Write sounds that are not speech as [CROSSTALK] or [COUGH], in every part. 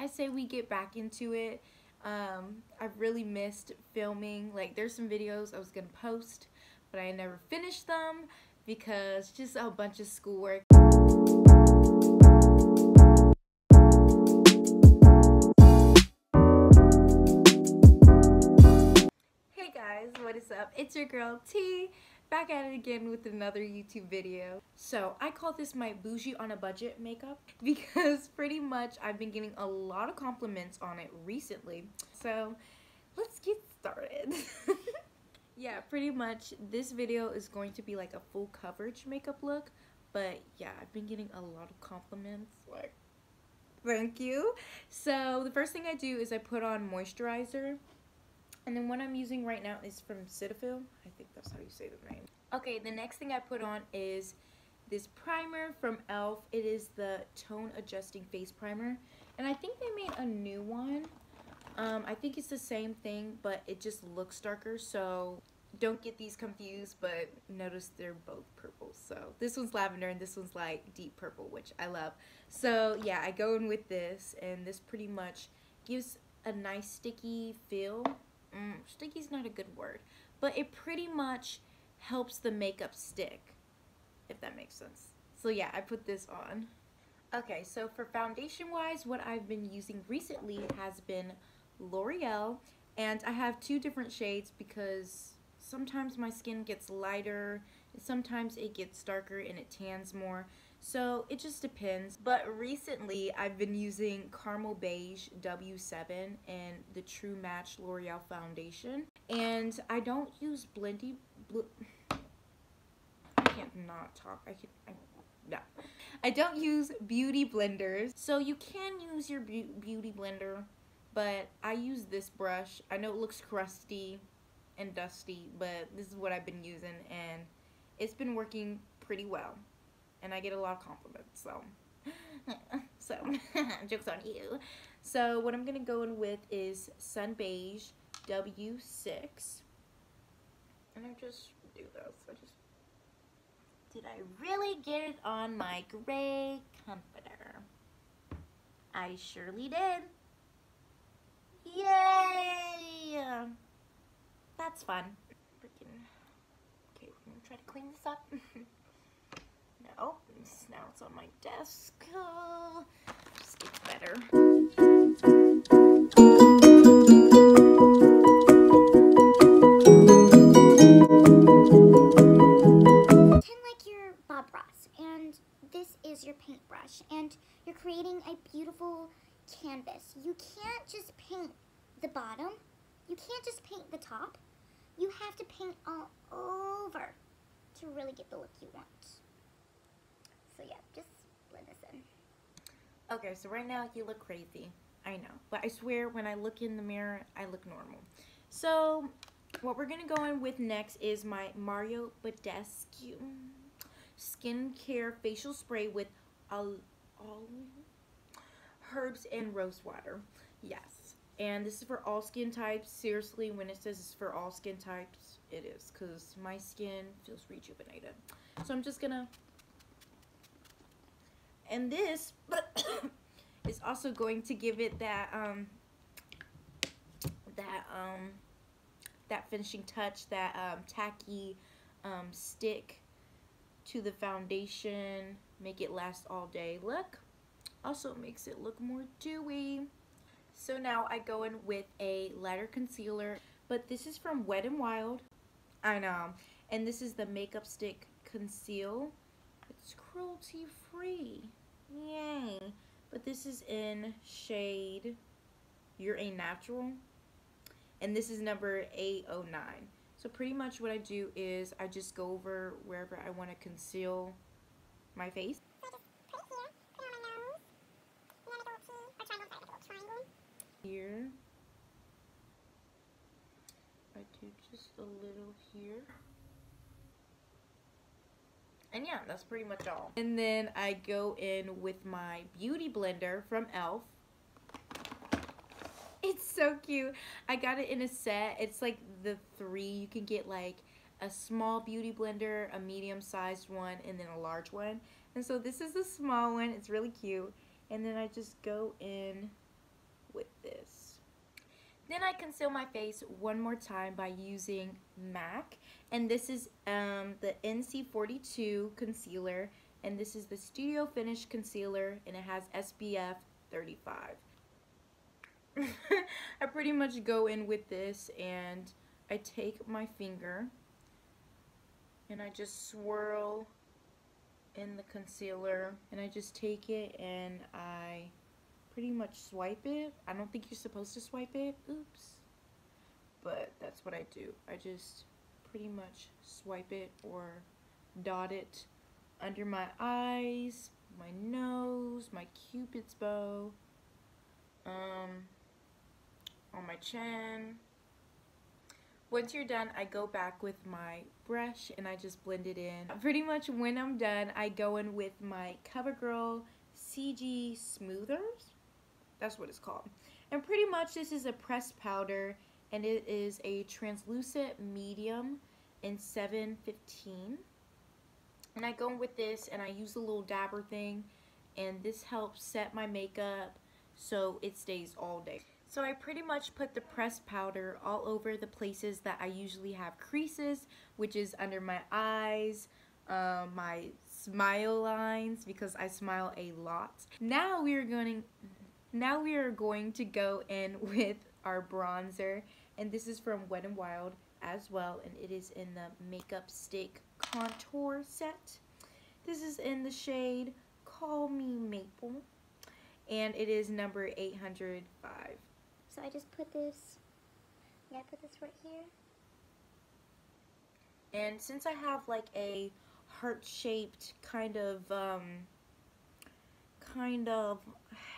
I say we get back into it. Um, I've really missed filming. Like, there's some videos I was gonna post, but I never finished them because just a bunch of schoolwork. Hey guys, what is up? It's your girl T, back at it again with another YouTube video. So, I call this my bougie on a budget makeup [LAUGHS] because pretty much I've been getting a lot of compliments on it recently. So, let's get started. [LAUGHS] yeah, pretty much this video is going to be like a full coverage makeup look. But yeah, I've been getting a lot of compliments. Like, thank you. So, the first thing I do is I put on moisturizer. And then what I'm using right now is from Cetaphil. I think that's how you say the name. Okay, the next thing I put on is this primer from e.l.f. It is the Tone Adjusting Face Primer. And I think they made a new one. Um, I think it's the same thing, but it just looks darker. So don't get these confused, but notice they're both purple. So this one's lavender and this one's like deep purple, which I love. So yeah, I go in with this and this pretty much gives a nice sticky feel mm, sticky's not a good word, but it pretty much helps the makeup stick, if that makes sense. So yeah, I put this on. Okay, so for foundation wise, what I've been using recently has been L'Oreal, and I have two different shades because sometimes my skin gets lighter, sometimes it gets darker and it tans more. So it just depends. But recently I've been using Caramel Beige W7 and the True Match L'Oreal Foundation. And I don't use blendy... Bl I can't not talk. I can... I, no. I don't use beauty blenders. So you can use your be beauty blender. But I use this brush. I know it looks crusty and dusty. But this is what I've been using. And it's been working pretty well and I get a lot of compliments. So, [LAUGHS] so [LAUGHS] jokes on you. So what I'm gonna go in with is Sun Beige W6, and I just do this. I just did I really get it on my gray comforter? I surely did. Yay! That's fun. Freaking. Okay, we're gonna try to clean this up. [LAUGHS] Now it's on my desk. Uh, oh, just gets better. Pretend like you're Bob Ross, and this is your paintbrush, and you're creating a beautiful canvas. You can't just paint the bottom. You can't just paint the top. You have to paint all over to really get the look you want. So yeah, just. Okay, so right now you look crazy. I know. But I swear when I look in the mirror, I look normal. So what we're to go in with next is my Mario Badescu skincare facial spray with aloe, herbs and rose water. Yes. And this is for all skin types. Seriously, when it says it's for all skin types, it is. Because my skin feels rejuvenated. So I'm just going to and this [COUGHS] is also going to give it that um that um that finishing touch that um tacky um stick to the foundation. Make it last all day. Look also makes it look more dewy. So now I go in with a lighter concealer. But this is from Wet n Wild. I know. And this is the makeup stick conceal. It's cruelty free Yay. But this is in shade You're a Natural. And this is number 809. So pretty much what I do is I just go over wherever I want to conceal my face. Here. I do just a little here. And yeah, that's pretty much all. And then I go in with my Beauty Blender from e.l.f. It's so cute. I got it in a set. It's like the three. You can get like a small beauty blender, a medium-sized one, and then a large one. And so this is the small one. It's really cute. And then I just go in with this. Then I conceal my face one more time by using MAC. And this is um, the NC42 concealer. And this is the Studio Finish Concealer. And it has SPF 35. [LAUGHS] I pretty much go in with this and I take my finger and I just swirl in the concealer and I just take it and I pretty much swipe it. I don't think you're supposed to swipe it. Oops. But that's what I do. I just pretty much swipe it or dot it under my eyes, my nose, my cupid's bow, um, on my chin. Once you're done, I go back with my brush and I just blend it in. Pretty much when I'm done, I go in with my CoverGirl CG Smoothers. That's what it's called. And pretty much this is a pressed powder and it is a translucent medium in 715. And I go in with this and I use a little dabber thing and this helps set my makeup so it stays all day. So I pretty much put the pressed powder all over the places that I usually have creases, which is under my eyes, uh, my smile lines, because I smile a lot. Now we are going, now we are going to go in [LAUGHS] with our bronzer, and this is from Wet n Wild as well, and it is in the Makeup Stick Contour Set. This is in the shade Call Me Maple, and it is number 805. So I just put this, yeah, I put this right here. And since I have like a heart-shaped kind of, um, kind of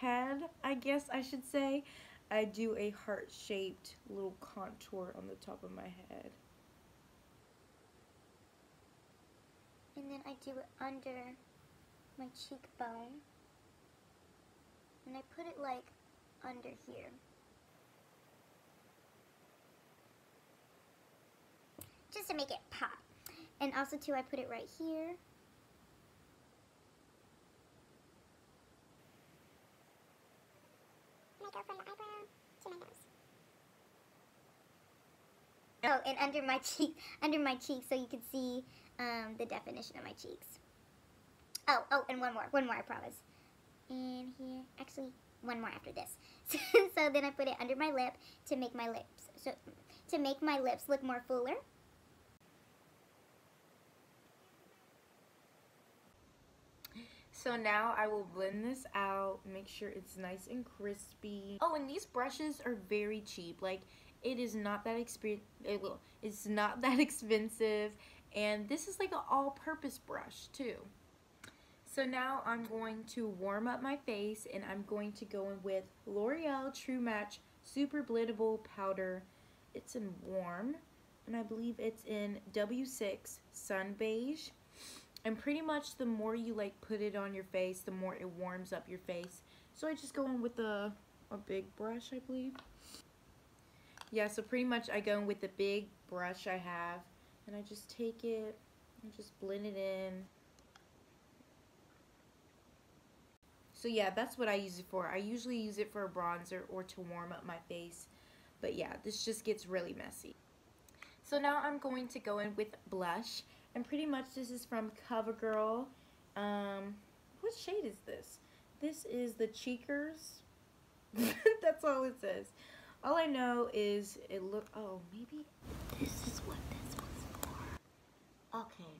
head, I guess I should say, I do a heart-shaped little contour on the top of my head. And then I do it under my cheekbone. And I put it like under here. just to make it pop. And also too, I put it right here. Go from the eyebrow to my nose. Oh, and under my [LAUGHS] cheek, under my cheek, so you can see um, the definition of my cheeks. Oh, oh, and one more, one more, I promise. And here, actually, one more after this. [LAUGHS] so then I put it under my lip to make my lips, so to make my lips look more fuller. So now I will blend this out, make sure it's nice and crispy. Oh, and these brushes are very cheap. Like, it is not that expensive. Eh, it's not [LAUGHS] that expensive. And this is like an all-purpose brush, too. So now I'm going to warm up my face, and I'm going to go in with L'Oreal True Match Super Blendable Powder. It's in warm, and I believe it's in W6 Sun Beige and pretty much the more you like put it on your face the more it warms up your face. So I just go in with a, a big brush I believe. Yeah so pretty much I go in with the big brush I have and I just take it and just blend it in. So yeah that's what I use it for. I usually use it for a bronzer or to warm up my face but yeah this just gets really messy. So now I'm going to go in with blush and pretty much this is from CoverGirl. Um, what shade is this? This is the Cheekers. [LAUGHS] That's all it says. All I know is it look. Oh, maybe this is what this was for. Okay.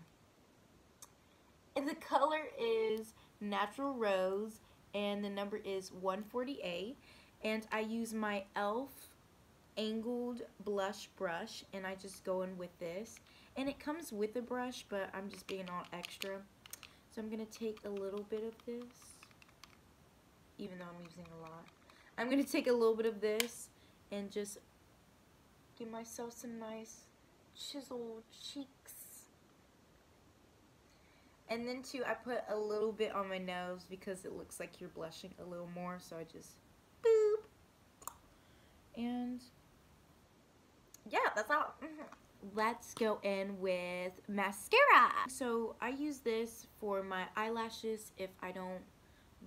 And the color is Natural Rose, and the number is 148. And I use my e.l.f. angled blush brush, and I just go in with this. And it comes with a brush, but I'm just being all extra. So I'm going to take a little bit of this, even though I'm using a lot. I'm going to take a little bit of this and just give myself some nice chiseled cheeks. And then too, I put a little bit on my nose because it looks like you're blushing a little more. So I just boop. And yeah, that's all. Mm-hmm. Let's go in with mascara. So I use this for my eyelashes if I don't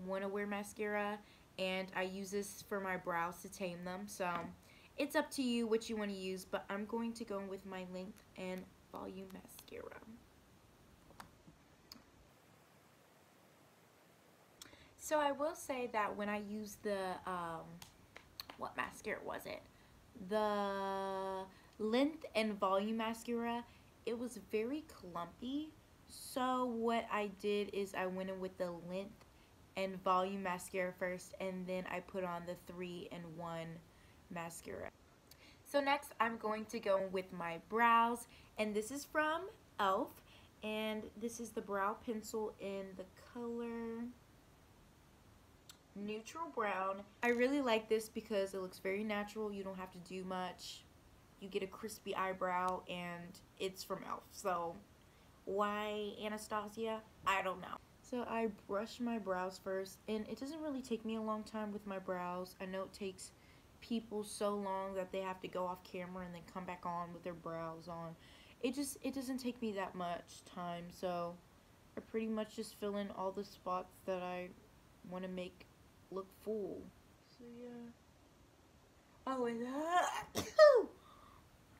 want to wear mascara and I use this for my brows to tame them. So it's up to you what you want to use, but I'm going to go in with my length and volume mascara. So I will say that when I use the, um, what mascara was it? The length and volume mascara, it was very clumpy. So what I did is I went in with the length and volume mascara first and then I put on the 3 and 1 mascara. So next I'm going to go with my brows and this is from e.l.f. and this is the brow pencil in the color neutral brown. I really like this because it looks very natural. You don't have to do much. You get a crispy eyebrow and it's from e.l.f. So why Anastasia? I don't know. So I brush my brows first and it doesn't really take me a long time with my brows. I know it takes people so long that they have to go off camera and then come back on with their brows on. It just, it doesn't take me that much time. So I pretty much just fill in all the spots that I want to make look full. So yeah. Oh, and that.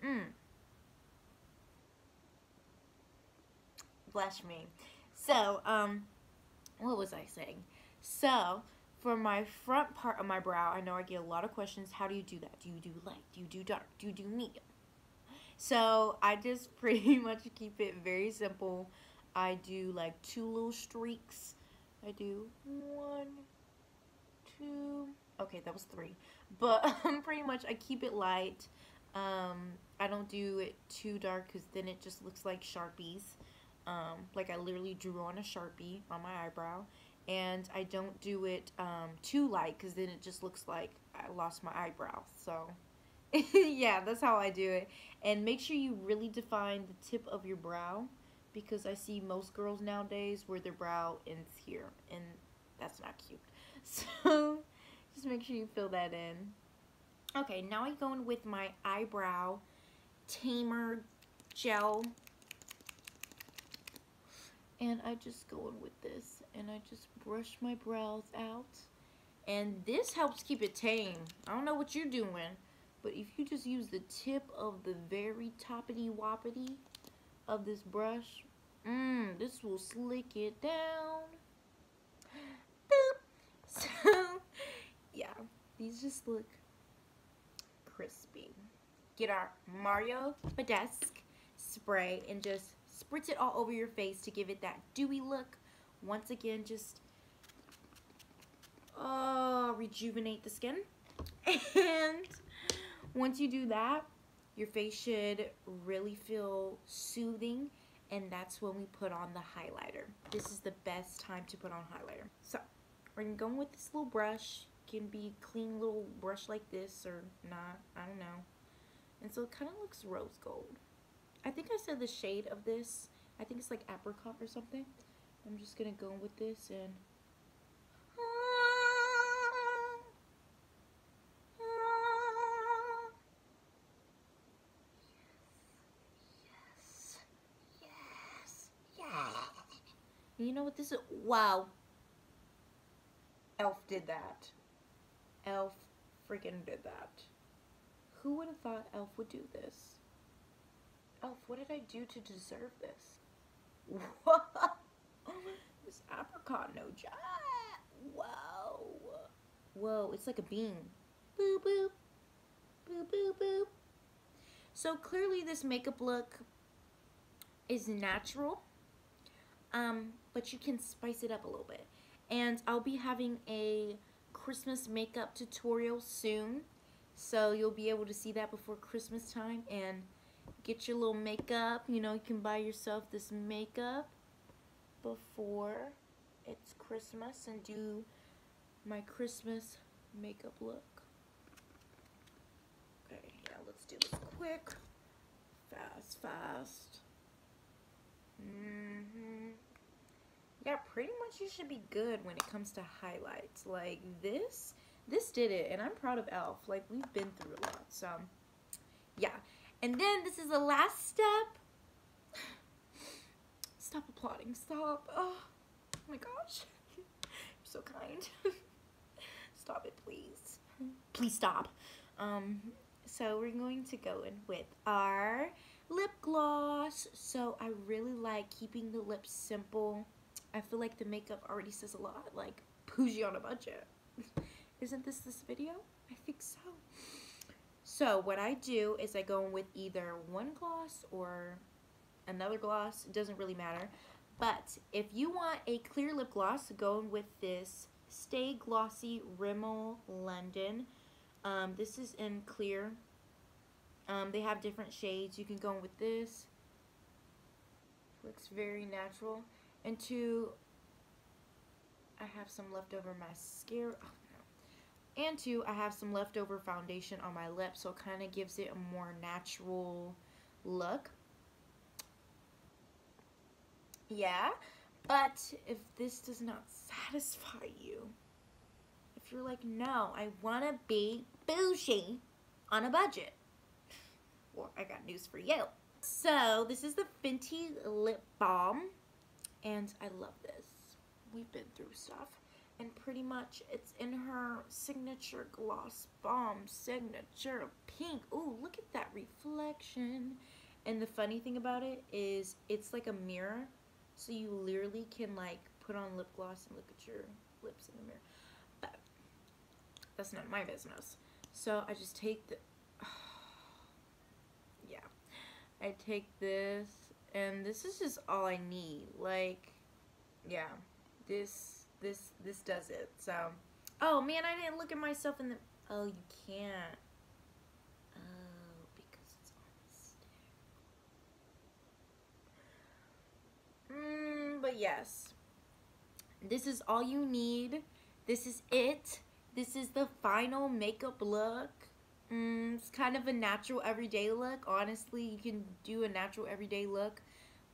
Mmm. Bless me. So, um, what was I saying? So, for my front part of my brow, I know I get a lot of questions. How do you do that? Do you do light? Do you do dark? Do you do medium? So, I just [LAUGHS] pretty much keep it very simple. I do like two little streaks. I do one, two, okay, that was three. But [LAUGHS] um, pretty much I keep it light. Um, I don't do it too dark because then it just looks like Sharpies. Um, like I literally drew on a Sharpie on my eyebrow. And I don't do it um, too light because then it just looks like I lost my eyebrow. So [LAUGHS] yeah, that's how I do it. And make sure you really define the tip of your brow because I see most girls nowadays where their brow ends here and that's not cute. [LAUGHS] So just make sure you fill that in. Okay, now I'm going with my eyebrow tamer gel and I just go in with this and I just brush my brows out. And this helps keep it tame. I don't know what you're doing but if you just use the tip of the very toppity woppity of this brush mmm this will slick it down. [GASPS] Boop. [LAUGHS] So yeah these just look crispy. Get our Mario Badescu spray and just spritz it all over your face to give it that dewy look. Once again, just oh, rejuvenate the skin. [LAUGHS] And once you do that, your face should really feel soothing and that's when we put on the highlighter. This is the best time to put on highlighter. So, we're going to go with this little brush. Can be clean little brush like this or not, I don't know. And so it kind of looks rose gold. I think I said the shade of this. I think it's like apricot or something. I'm just going to go with this and... Yes. Yes. Yes. You know what this is? Wow. Elf did that. Elf freaking did that. Who would have thought Elf would do this? Elf, what did I do to deserve this? [LAUGHS] this apricot no job. Whoa. Whoa, it's like a bean. Boop, boop. Boop, boop, boop. So clearly this makeup look is natural. Um, but you can spice it up a little bit. And I'll be having a Christmas makeup tutorial soon. So you'll be able to see that before Christmas time and get your little makeup. You know, you can buy yourself this makeup before it's Christmas and do my Christmas makeup look. Okay, yeah, let's do this quick. Fast, fast. Mm-hmm. Yeah, pretty much you should be good when it comes to highlights. Like this, this did it, and I'm proud of e.l.f. Like, we've been through a lot, so, yeah. And then this is the last step. [SIGHS] Stop applauding. Stop. Oh, oh my gosh. [LAUGHS] You're so kind. [LAUGHS] stop it, please. Please stop. Um, so we're going to go in with our lip gloss. So I really like keeping the lips simple. I feel like the makeup already says a lot, like bougie on a budget. [LAUGHS] Isn't this this video? I think so. So what I do is I go in with either one gloss or another gloss. It doesn't really matter. But if you want a clear lip gloss, go in with this Stay Glossy Rimmel London. Um, this is in clear. Um, they have different shades. You can go in with this. Looks very natural. And two, I have some leftover mascara. Oh. And two, I have some leftover foundation on my lips, so it kind of gives it a more natural look. Yeah, but if this does not satisfy you, if you're like, no, I want to be bougie on a budget, well, I got news for you. So, this is the Fenty Lip Balm, and I love this. We've been through stuff. And pretty much it's in her signature gloss bomb signature pink. Ooh, look at that reflection. And the funny thing about it is it's like a mirror so you literally can like put on lip gloss and look at your lips in the mirror. But that's not my business. So I just take the, [SIGHS] yeah, I take this and this is just all I need. Like, yeah, this, this, this does it. So, oh man, I didn't look at myself in the, oh, you can't. Mm, but yes, this is all you need. This is it. This is the final makeup look. Mm, it's kind of a natural everyday look. Honestly, you can do a natural everyday look,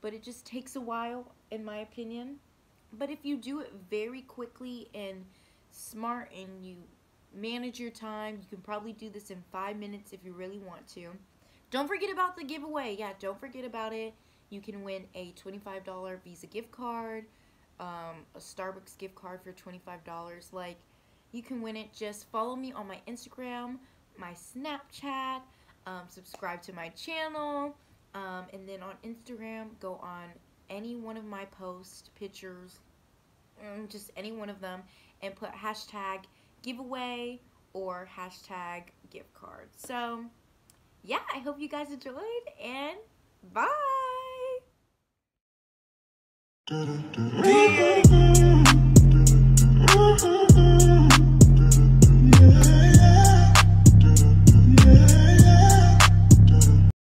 but it just takes a while, in my opinion. But if you do it very quickly and smart and you manage your time, you can probably do this in five minutes if you really want to. Don't forget about the giveaway. Yeah, don't forget about it you can win a $25 Visa gift card, um, a Starbucks gift card for $25. Like, you can win it. Just follow me on my Instagram, my Snapchat, um, subscribe to my channel, um, and then on Instagram, go on any one of my post pictures, mm, just any one of them, and put hashtag giveaway or hashtag gift card. So, yeah, I hope you guys enjoyed, and bye!